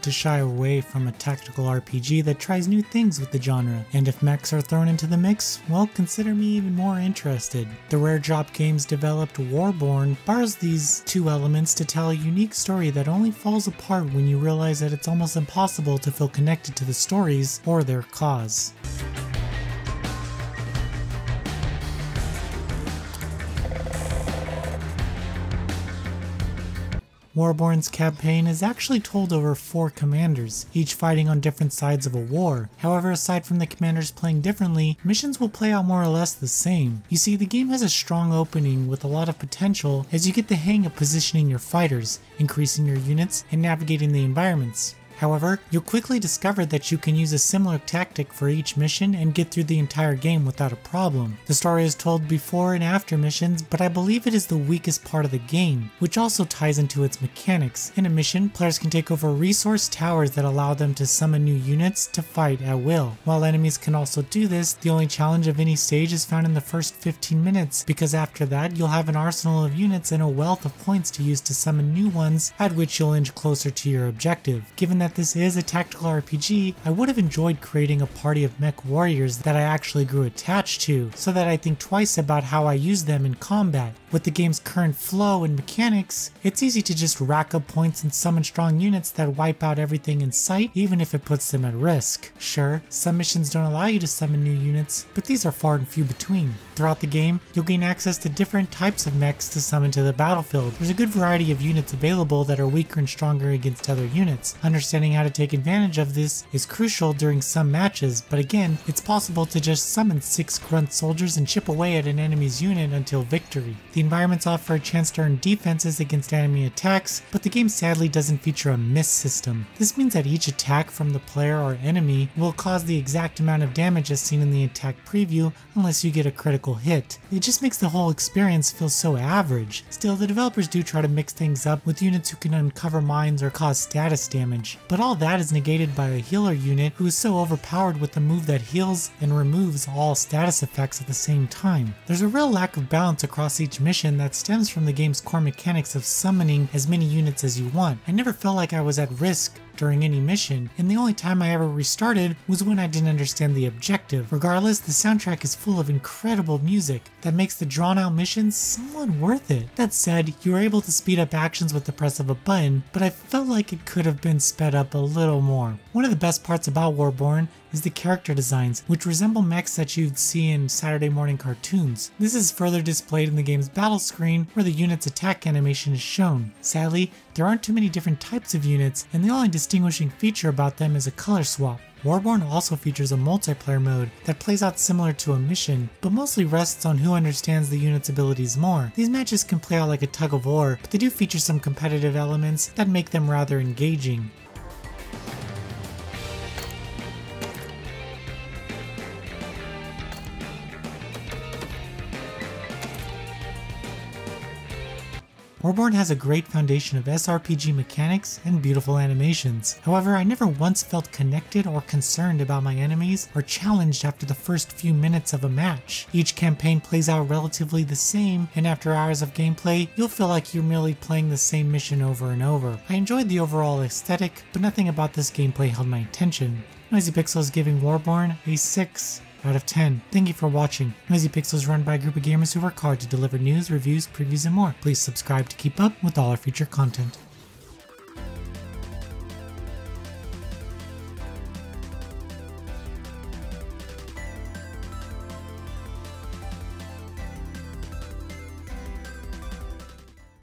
one to shy away from a tactical RPG that tries new things with the genre, and if mechs are thrown into the mix, well, consider me even more interested. The Raredrop Games developed Warborn borrows these two elements to tell a unique story that only falls apart when you realize that it's almost impossible to feel connected to the stories or their cause. Warborn's campaign is actually told over four commanders, each fighting on different sides of a war. However, aside from the commanders playing differently, missions will play out more or less the same. You see, the game has a strong opening with a lot of potential as you get the hang of positioning your fighters, increasing your units, and navigating the environments. However, you'll quickly discover that you can use a similar tactic for each mission and get through the entire game without a problem. The story is told before and after missions, but I believe it is the weakest part of the game, which also ties into its mechanics. In a mission, players can take over resource towers that allow them to summon new units to fight at will. While enemies can also do this, the only challenge of any stage is found in the first 15 minutes, because after that you'll have an arsenal of units and a wealth of points to use to summon new ones, at which you'll inch closer to your objective. Given that this is a tactical RPG, I would have enjoyed creating a party of mech warriors that I actually grew attached to, so that I think twice about how I use them in combat. With the game's current flow and mechanics, it's easy to just rack up points and summon strong units that wipe out everything in sight, even if it puts them at risk. Sure, some missions don't allow you to summon new units, but these are far and few between. Throughout the game, you'll gain access to different types of mechs to summon to the battlefield. There's a good variety of units available that are weaker and stronger against other units. Understanding how to take advantage of this is crucial during some matches, but again, it's possible to just summon 6 grunt soldiers and chip away at an enemy's unit until victory. The environments offer a chance to earn defenses against enemy attacks, but the game sadly doesn't feature a miss system. This means that each attack from the player or enemy will cause the exact amount of damage as seen in the attack preview unless you get a critical hit. It just makes the whole experience feel so average. Still, the developers do try to mix things up with units who can uncover mines or cause status damage, but all that is negated by a healer unit who is so overpowered with a move that heals and removes all status effects at the same time. There's a real lack of balance across each mission that stems from the game's core mechanics of summoning as many units as you want. I never felt like I was at risk during any mission, and the only time I ever restarted was when I didn't understand the objective. Regardless, the soundtrack is full of incredible music that makes the drawn out missions somewhat worth it. That said, you are able to speed up actions with the press of a button, but I felt like it could have been sped up a little more. One of the best parts about Warborn is the character designs, which resemble mechs that you'd see in Saturday morning cartoons. This is further displayed in the game's battle screen where the unit's attack animation is shown. Sadly, there aren't too many different types of units, and the only distinguishing feature about them is a color swap. Warborn also features a multiplayer mode that plays out similar to a mission, but mostly rests on who understands the unit's abilities more. These matches can play out like a tug of war, but they do feature some competitive elements that make them rather engaging. Warborn has a great foundation of SRPG mechanics and beautiful animations. However, I never once felt connected or concerned about my enemies or challenged after the first few minutes of a match. Each campaign plays out relatively the same, and after hours of gameplay, you'll feel like you're merely playing the same mission over and over. I enjoyed the overall aesthetic, but nothing about this gameplay held my attention. Noisy Pixel is giving Warborn a 6 out of 10. Thank you for watching. Noisy Pixel is run by a group of gamers who work hard to deliver news, reviews, previews, and more. Please subscribe to keep up with all our future content.